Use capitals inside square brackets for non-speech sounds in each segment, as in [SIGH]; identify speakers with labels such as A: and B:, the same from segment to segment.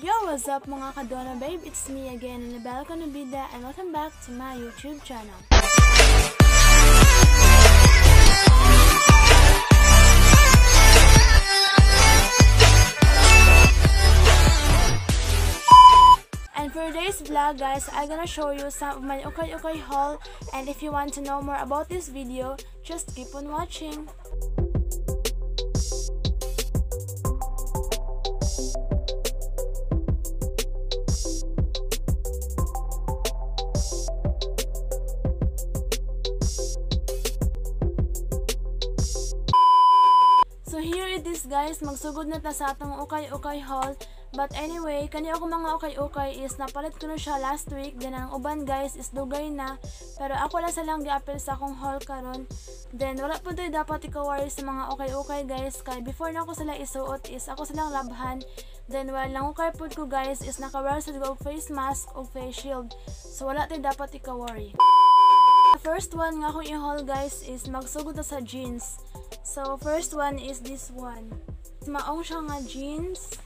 A: Yo, what's up mga kadona babe? It's me again, Annabelle Conobida, and welcome back to my YouTube channel. And for today's vlog guys, I'm gonna show you some of my okay okay haul and if you want to know more about this video, just keep on watching. Guys, magsugod na ta sa atong ukay-ukay haul. But anyway, kani ako mga ukay-ukay is napalit ko na siya last week. Then ang uban guys is dugay na. Pero ako lang sa lang giapil sa akong haul karon. Then wala po tayo dapat ikaw sa mga ukay-ukay guys. Kay before na ako sila isuot is ako silang labhan. Then while lang ukay po ko guys is naka-wear sa og face mask o face shield. So wala tayo dapat ikaw worry. The first one nga akong i-haul guys is magsugod na sa jeans. So, first one is this one. Maong siya nga jeans.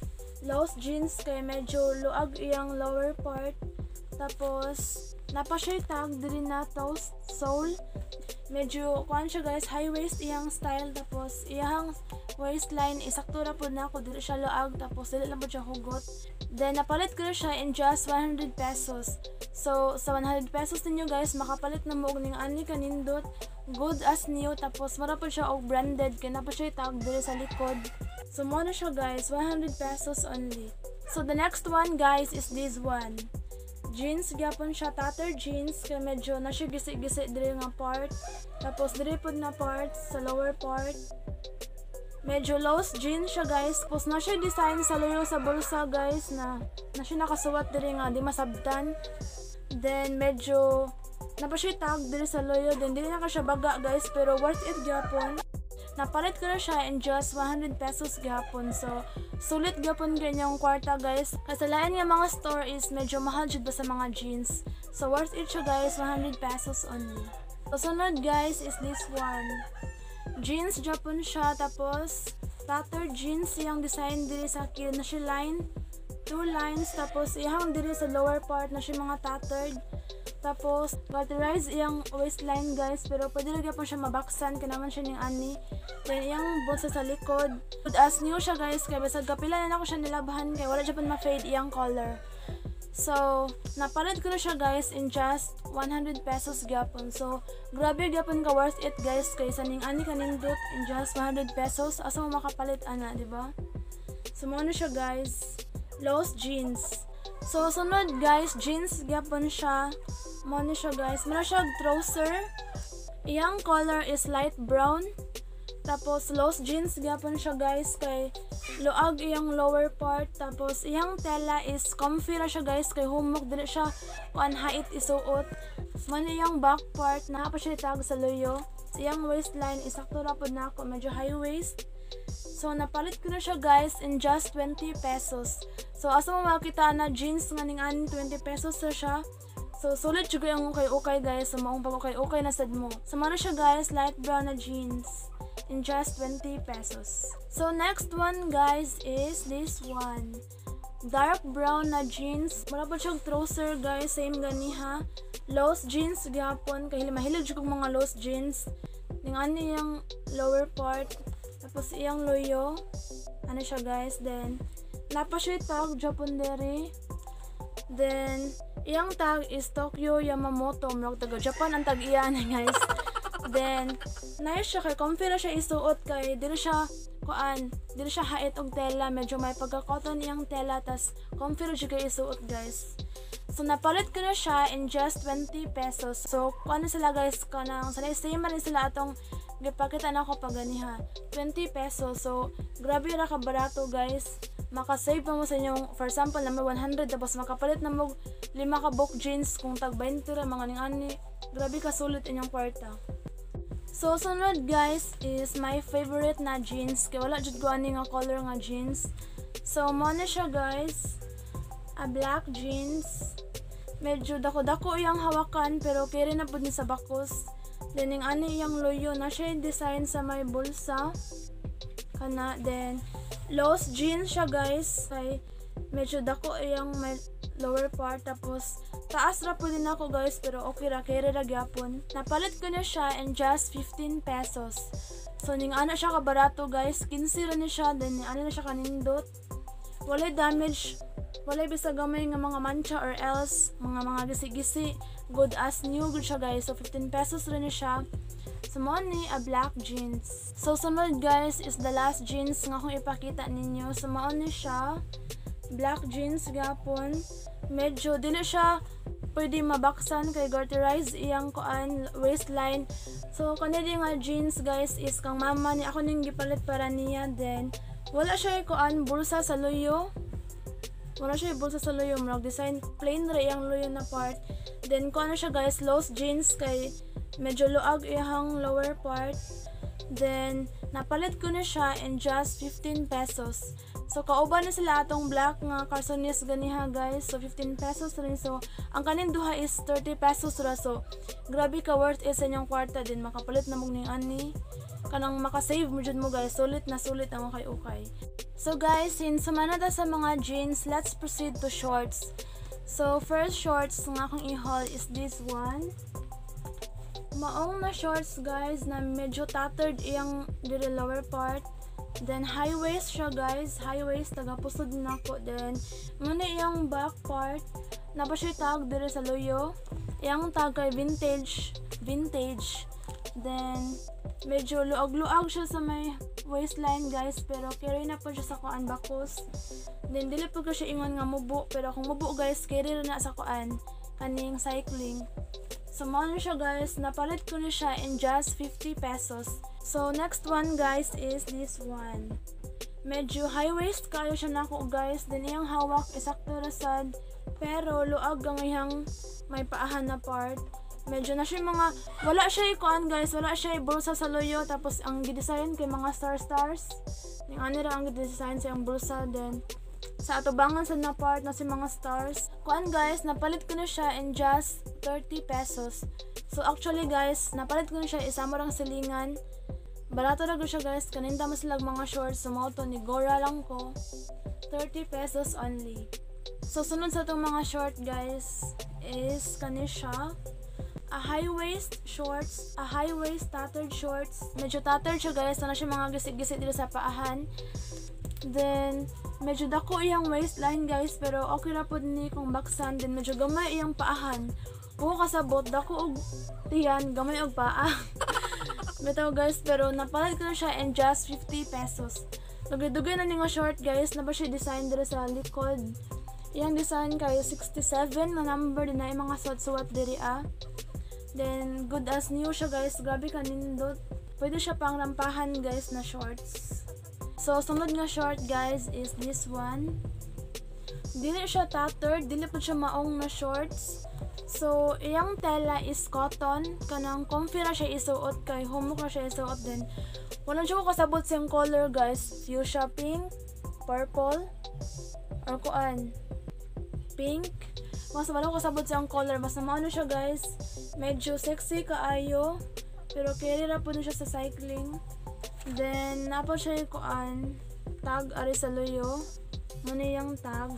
A: Loose jeans kay medyo luag iyang lower part. Tapos, napa siya tag diri na toast sole. Medyo kuan siya guys, high waist iyang style tapos iyang waistline isakto ra pud na ako dili siya luag tapos dili lang pud siya hugot. Then napalit ko siya in just 100 pesos. So sa 100 pesos ninyo guys makapalit na mo og ning ani kanindot good as new tapos mara po siya og branded kay na po siya tag diri sa likod. So mo na siya guys 100 pesos only. So the next one guys is this one. Jeans gyapon siya tattered jeans kay medyo na siya gisi-gisi diri nga part. Tapos diri pud na part sa lower part. Medyo loose jeans siya guys. Tapos na siya design sa loyo sa bulsa guys na na siya nakasuwat diri nga di masabtan. Then medyo na pa siya tag diri sa loyo then dili na ka siya baga guys pero worth it gyapon Napalit ko na siya in just 100 pesos gapon. So, sulit gapon ganyang kwarta guys. Kasalain nga mga store is medyo mahal jud ba sa mga jeans. So, worth it siya guys, 100 pesos only. So, sunod guys is this one. Jeans Japon siya, tapos tattered jeans yung design diri sa kill na siya line. Two lines, tapos ihang diri sa lower part na siya mga tattered. Tapos, garterize iyang waistline guys, pero pwede lagi po siya mabaksan, kanaman siya ning ani. Then, iyang bulsa sa likod. Good as new siya guys, kaya basag kapila na ako siya nilabahan, kaya wala siya ma-fade iyang color. So, napalit ko na siya guys in just 100 pesos gapon. So, grabe gapon ka worth it guys, kay sa ning ani kanindot in just 100 pesos. Asa mo makapalit ana, di ba? So, mo siya guys. Lost jeans. So, sunod guys, jeans gapon siya. Mo na siya guys. Muna siya trouser. Iyang color is light brown. Tapos, lost jeans gapon siya guys. Kay luag iyang lower part. Tapos, iyang tela is comfy ra siya guys. Kay humok dili siya kuan hait isuot. Man iyang back part. Na pa siya tag sa loyo. Iyang waistline isakto ra pod na ako. Medyo high waist. So, napalit ko na siya guys in just 20 pesos. So, asa mo makita na jeans nga ning anin 20 pesos na siya. So, sulit juga yung okay-okay guys. So, maong pag-okay-okay na sad mo. So, mara siya guys, light brown na jeans. In just 20 pesos. So, next one guys is this one. Dark brown na jeans. Mara po siyang trouser guys. Same gani ha. Loose jeans gapon. Kaya mahilig juga mga loose jeans. Ning ano yung lower part. Tapos iyang loyo. Ano siya guys. Then, napa siya tag Japon dere. Then, iyang tag is Tokyo Yamamoto. Murag taga Japan ang tag iyan guys. [LAUGHS] Then, nice siya kay comfy na siya isuot kay dili siya kuan, dili siya hait og tela, medyo may pagka-cotton iyang tela tas comfy ra kay isuot guys. So napalit ko na siya in just 20 pesos. So kuan na sila guys kanang sa same man sila atong gipakita na ako pag ganiha. 20 pesos. So grabe ra ka barato guys makasave pa mo sa inyong, for example, na may 100, tapos makapalit na mo 5 ka book jeans, kung tag 20 ra, mga ning ani, grabe ka sulit inyong kwarta. So, sunod guys, is my favorite na jeans, kaya wala jud ko nga color nga jeans. So, mo na siya guys, a black jeans, medyo dako-dako iyang hawakan, pero kaya na po ni sa bakos. Then, yung ani iyang loyo, na siya yung design sa may bulsa, kana, then, Lost jeans siya guys. Kay medyo dako iyang may lower part. Tapos taas ra po din ako guys pero okay ra kay ra gyapon. Napalit ko na siya in just 15 pesos. So ning ana siya ka barato guys? 15 ra siya then ana na siya kanindot walay damage walay bisa gamay nga mga mancha or else mga mga gisi-gisi good as new good siya guys so 15 pesos rin siya So, mo ni a black jeans. So, sunod guys is the last jeans nga akong ipakita ninyo. So, mao ni siya. Black jeans gapon. Medyo, dili siya pwede mabaksan kay garterize iyang kuan waistline. So, kanili nga jeans guys is kang mama ni ako ning gipalit para niya. Then, wala siya kuan bulsa sa luyo. Wala siya bulsa sa luyo. Marag design plain ra iyang luyo na part. Then, kuan na siya guys, loose jeans kay medyo luag iyang lower part. Then, napalit ko na siya in just 15 pesos. So, kauban na sila atong black nga carsonis ganiha guys. So, 15 pesos rin. So, ang kanin duha is 30 pesos ra. So, grabe ka worth it sa inyong kwarta din. Makapalit na mong ning ani. Kanang makasave mo dyan mo guys. Sulit na sulit ang ukay-ukay. So, guys, since sumanada sa mga jeans, let's proceed to shorts. So, first shorts nga akong i-haul is this one. Maong na shorts guys na medyo tattered iyang diri lower part. Then high waist siya guys, high waist taga pusod na ko. Then muna iyang back part na pa siya tag diri sa loyo. Iyang tag kay vintage, vintage. Then medyo luag-luag siya sa may waistline guys pero carry na po siya sa kuan bakos. Then dili po ko siya ingon nga mubo pero kung mubo guys carry na sa kuan kaning cycling. So, mo siya guys. Napalit ko na siya in just 50 pesos. So, next one guys is this one. Medyo high waist kayo siya na ako guys. Then, iyang hawak isakto rasad. Pero, luag ang iyang may paahan na part. Medyo na siya mga, wala siya ikuan guys. Wala siya bulsa sa loyo. Tapos, ang gidesign kay mga star stars. Yung ano ra ang gidesign sa iyang bulsa. Then, sa atubangan sa na part na si mga stars. Kuan guys, napalit ko na siya in just 30 pesos. So actually guys, napalit ko na siya isama rang silingan. Barato na siya guys, kaninda mo sila mga shorts sa so, ni Gora lang ko. 30 pesos only. So sunod sa itong mga short guys is kani siya. A high waist shorts, a high waist tattered shorts. Medyo tattered siya guys, sana siya mga gisik-gisik dito sa paahan. Then, medyo dako iyang waistline guys pero okay ra pud ni kung baksan din medyo gamay iyang paahan oo kasabot dako og tiyan gamay og paa [LAUGHS] bitaw guys pero napalit ko na siya in just 50 pesos. Dugay-dugay na nga short guys. Na ba siya design diri sa likod. Iyang design kay 67 na number din na yung mga suot-suot diri ah. Then good as new siya guys. Grabe kanindot pwede siya pang rampahan guys na shorts. So, sunod nga short guys is this one. Dili siya tattered, dili po siya maong na shorts. So, iyang tela is cotton. Kanang comfy ra siya isuot kay humok ra siya isuot din. Wala siya ko kasabot siyang color guys. Fuchsia pink, purple, or kuan, pink. Mas wala ko kasabot siyang color. Mas maano siya guys. Medyo sexy kaayo. Pero carry ra po siya sa cycling. Then, napa siya kuan, tag ari sa luyo. Muna yung tag.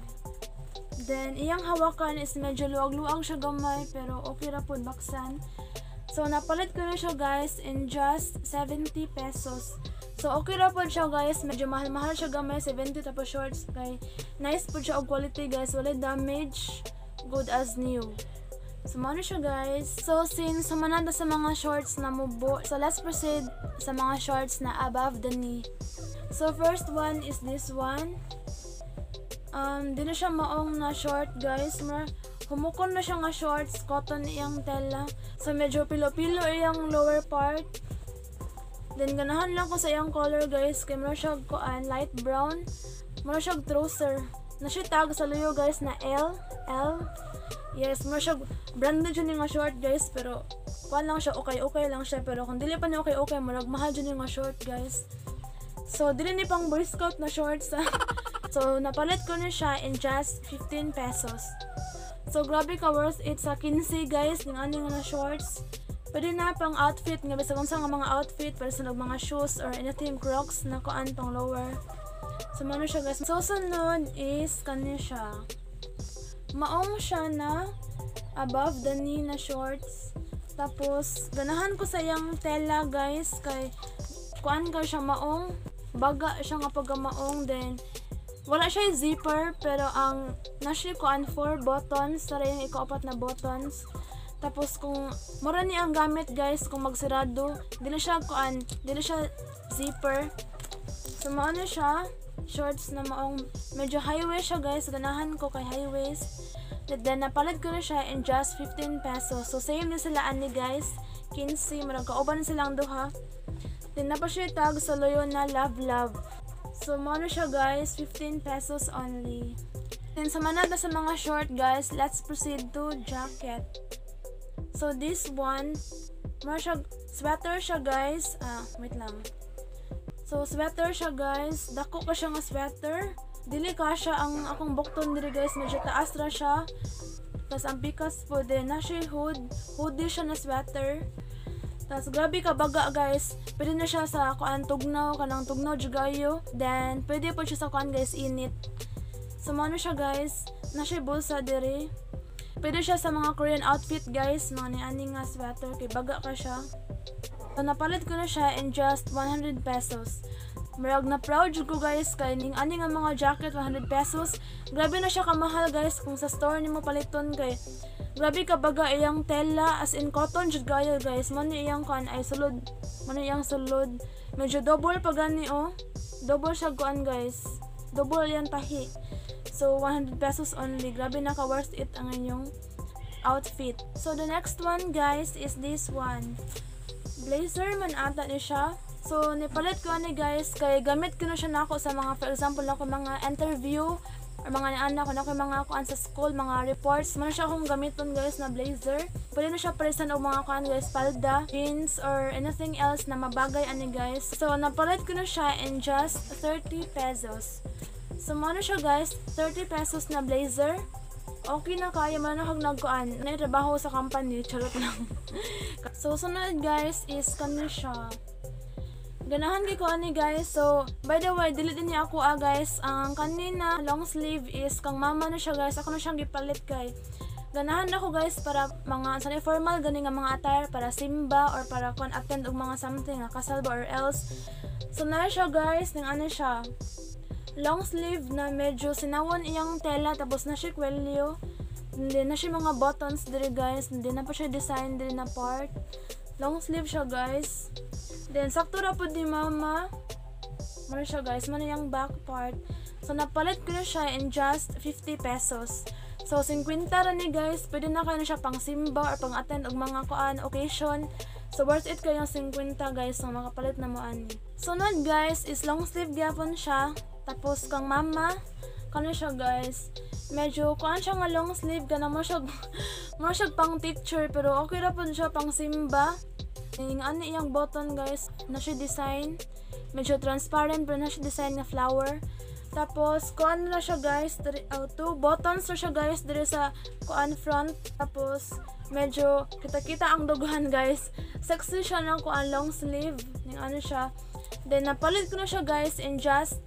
A: Then, iyang hawakan is medyo luwag-luwag siya gamay, pero okay ra po baksan. So, napalit ko na siya guys in just 70 pesos. So, okay ra po siya guys. Medyo mahal-mahal siya gamay. 70 tapos shorts. Kay, nice po siya og quality guys. Wala damage. Good as new. So, ano siya guys. So, since sumanada sa mga shorts na mubo, so let's proceed sa mga shorts na above the knee. So, first one is this one. Um, di na siya maong na short guys. Mar humukon na siya nga shorts, cotton iyang tela. So, medyo pilo-pilo iyang lower part. Then, ganahan lang ko sa iyang color guys. Kaya mara siya koan, light brown. Mara siya trouser. Na siya tag sa luyo guys na L. L. Yes, mo siya branded siya nga short guys pero kuan lang siya okay okay lang siya pero kung dili pa ni okay okay murag mahal jud nga short guys. So dili ni pang boy scout na shorts. [LAUGHS] so napalit ko na siya in just 15 pesos. So grabe ka worth it sa 15 guys ani nga na shorts. Pwede na pang outfit nga basta kung sa nga mga outfit para sa mga shoes or anything crocs na kuan pang lower. So, ano siya guys. So, sunod is kanya siya. Maong siya na above the knee na shorts. Tapos, ganahan ko sa iyang tela guys. Kay, kuan ka siya maong. Baga siya nga pag maong. Then, wala siya yung zipper. Pero ang, nasi kuan 4 buttons. Tara yung ikaapat na buttons. Tapos kung mura ni ang gamit guys kung magsirado, dili siya kuan, dili siya zipper. So mao na siya, shorts na maong medyo high waist siya guys, ganahan ko kay high waist. And then napalit ko na siya in just 15 pesos. So same din sila ani guys, 15 murag kauban silang duha. Then napa siya tag sa loyo na love love. So mao na siya guys, 15 pesos only. Then sa manada sa mga short guys, let's proceed to jacket. So this one, mura siya, sweater siya guys. Ah, wait lang. So sweater siya guys. Dako ka siya nga sweater. Dili ka siya ang akong bukton diri guys. Medyo taas ra siya. Tapos ang pikas po din. Na siya hood. Hoodie siya na sweater. Tapos grabe ka baga guys. Pwede na siya sa kuan tugnaw. Kanang tugnaw jugayo. Then pwede po siya sa kuan guys init. So mo siya guys. Na siya bulsa diri. Pwede siya sa mga Korean outfit guys, mga ni-ani nga sweater, kay baga ka siya. So napalit ko na siya in just 100 pesos. Marag na proud ko guys kay ning ani nga mga jacket 100 pesos. Grabe na siya kamahal guys kung sa store nimo paliton kay Grabe ka baga iyang tela as in cotton jud gayo guys. Mo ni iyang kan ay sulod. Mo ni iyang sulod. Medyo double pa gani oh. Double siya kuan guys. Double yan tahi. So, 100 pesos only. Grabe naka worth it ang inyong outfit. So, the next one guys is this one. Blazer man ata ni siya. So, nipalit ko ni guys kay gamit ko na siya nako sa mga for example nako mga interview or mga anak ko nako mga kuan sa school, mga reports. Man siya akong gamiton guys na blazer. Pwede na siya presan og mga kuan guys palda, jeans or anything else na mabagay ani guys. So, napalit ko na siya in just 30 pesos. So, ano siya guys, 30 pesos na blazer. Okay na kaya man ako nagkuan. Naitrabaho sa company, charot lang. [LAUGHS] so, sunod guys is kani siya. Ganahan kay ko ani guys. So, by the way, dili din niya ako ah guys. Ang kanina long sleeve is kang mama na siya guys. Ako na siyang gipalit kay. Ganahan ako guys para mga sa formal gani nga mga attire para simba or para kon attend og mga something nga kasal ba or else. So, na siya guys, ning ano siya long sleeve na medyo sinawon iyang tela tapos na siya kwelyo. Hindi na siya mga buttons diri guys. Hindi na pa siya design diri na part. Long sleeve siya guys. Then sakto ra pud ni mama. Mano siya guys, mano yung back part. So napalit ko na siya in just 50 pesos. So 50 ra ni guys, pwede na kayo na siya pang simba or pang attend og mga kuan occasion. So worth it kayo 50 guys, so makapalit na mo ani. Sunod guys is long sleeve gyapon siya. Tapos kang mama, kano siya guys, medyo kuan siya nga long sleeve, gana mo siya, [LAUGHS] mo siya pang teacher, pero okay ra po siya pang simba. Yung ano iyang button guys, na siya design, medyo transparent, pero na siya design na flower. Tapos, kuan na siya guys, diri, oh, two buttons na siya guys, diri sa kuan front. Tapos, medyo kita-kita ang duguhan guys. Sexy siya ng kuan long sleeve, yung ano siya. Then, napalit ko na siya guys in just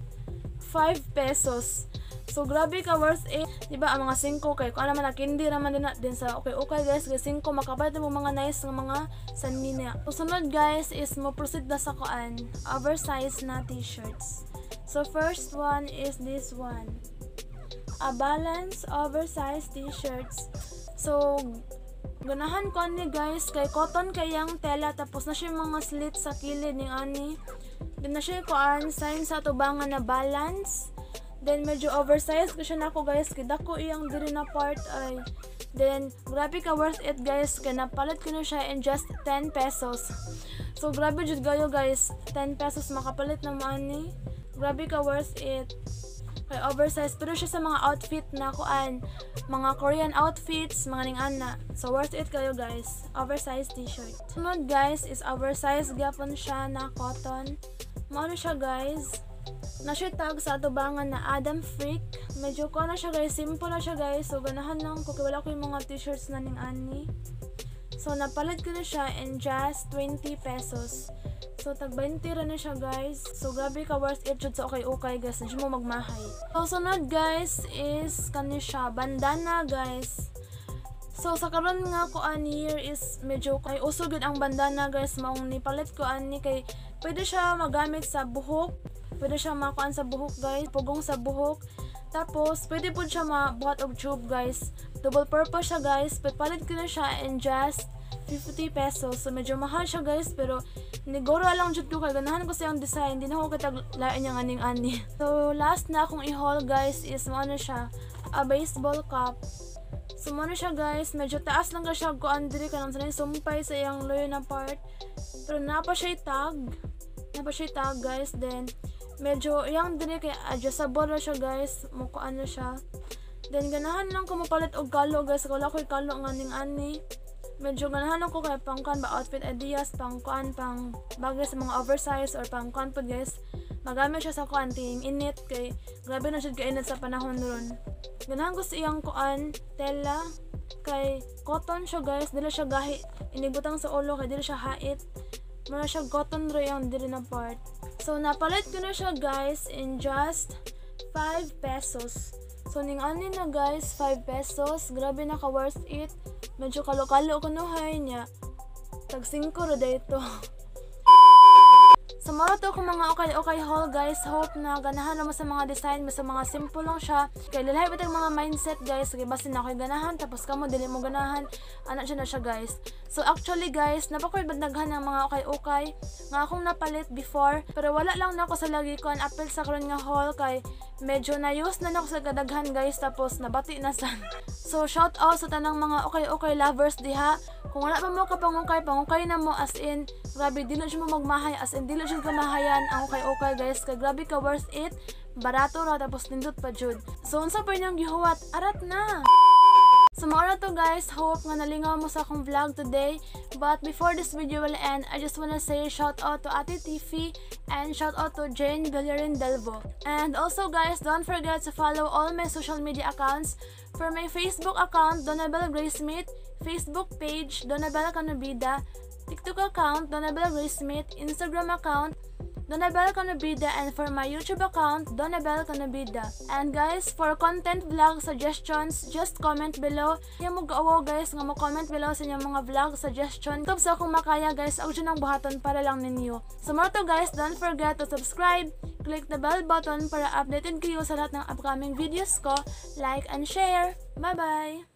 A: 5 pesos. So, grabe ka worth it. Diba, ang mga 5 kay kung alam na kindi naman din, na, din sa okay, okay guys, kay 5 makapalit mo mga nice ng mga sanmi niya. So, sunod guys is mo proceed na sa kuan, oversized na t-shirts. So, first one is this one. A balance oversized t-shirts. So, ganahan ko ni guys kay cotton kayang tela tapos na siya mga slit sa kilid ni ani Then na siya kuan sign sa tubangan na balance. Then medyo oversized ko siya nako guys kay dako iyang diri na part ay Then, grabe ka worth it guys. Kaya napalit ko na siya in just 10 pesos. So, grabe jud gayo guys. 10 pesos makapalit na mo ani. Grabe ka worth it. Kay oversized. Pero siya sa mga outfit na kuan. Mga Korean outfits, mga ning ana. So, worth it kayo guys. Oversized t-shirt. Sunod guys is oversized gapon siya na cotton. Maano siya guys na siya tag sa atubangan na Adam Freak. Medyo ko na siya guys, simple na siya guys. So ganahan lang ko wala ko yung mga t-shirts na ning ani. So, napalit ko na siya in just 20 pesos. So, tag 20 ra na siya, guys. So, grabe ka worth it jud sa okay-okay, guys. Hindi mo magmahay. So, sunod, guys, is kani siya. Bandana, guys. So, sa karon nga ko ani here is medyo kay uso gud ang bandana, guys. Maong nipalit ko ani kay pwede siya magamit sa buhok. Pwede siya makuan sa buhok, guys. Pugong sa buhok. Tapos, pwede po siya mabuhat og tube, guys. Double purpose siya, guys. Papalit ko na siya in just 50 pesos. So, medyo mahal siya, guys. Pero, nigoro lang jud ko kay ganahan ko sa yung design. Di na ko kitag lain yung aning ani. [LAUGHS] So, last na akong i-haul, guys, is mo ano siya. A baseball cap. So, mo ano siya, guys. Medyo taas lang ka siya ko andiri ka nang sanay sumpay sa iyang loyo na part. Pero, napa siya tag. Napa siya tag, guys. Then, medyo iyang diri kay adjustable na siya guys. Mukuan na siya. Then ganahan lang ko mapalit og kalo guys. Wala ko'y kalo nga ning ani. Medyo ganahan ko kay pangkuan ba outfit ideas pangkuan pang bagay sa mga oversize or pangkuan po guys. Magamit siya sa kuan ting init kay grabe na siya kainit sa panahon ron. Ganahan ko sa iyang kuan tela kay cotton siya guys. Dili siya gahi inibutang sa ulo kay dili siya hait. Muna siya cotton ro yung dili na part. So, napalit ko na siya guys in just 5 pesos. So, ning ani na guys, 5 pesos. Grabe na ka worth it. Medyo kalo-kalo ko no hay niya. Tag 5 ro dito. So, maro to kung mga okay-okay haul guys. Hope na ganahan naman sa mga design. Basta mga simple lang siya. Kaya lalahay ba mga mindset guys. Kaya basta na ako'y ganahan. Tapos kamo, dili mo ganahan. Anak siya na siya guys. So, actually guys, napakoy bandaghan ng mga okay-okay. Nga akong napalit before. Pero wala lang na ako sa lagi ko. Ang apel sa karon nga haul kay medyo na-use na na ako sa kadaghan guys. Tapos nabati na sa. [LAUGHS] So, shout out sa tanang mga okay-okay lovers diha. Kung wala pa mo ka pangukay, na mo as in, grabe, siya mo magmahay, as in, dili siya kamahayan ang okay-okay guys, kay grabe ka worth it, barato ra, tapos nindot pa jud. So, unsa pa niyang gihuwat, arat na! So mga to guys, hope nga nalingaw mo sa akong vlog today. But before this video will end, I just wanna say shout out to Ate Tiffy and shout out to Jane Villarin Delvo. And also guys, don't forget to follow all my social media accounts. For my Facebook account, Donabel Grace Smith, Facebook page, Donabel Canobida, TikTok account, Donabel Grace Smith, Instagram account, Donabel Canobida and for my YouTube account, Donabel Canobida. And guys, for content vlog suggestions, just comment below. Yung mo gaawo guys, nga mo comment below sa inyong mga vlog suggestion. Kung sa kung makaya guys, ako dyan ang buhaton para lang ninyo. So more to guys, don't forget to subscribe, click the bell button para updated kayo sa lahat ng upcoming videos ko, like and share. Bye-bye!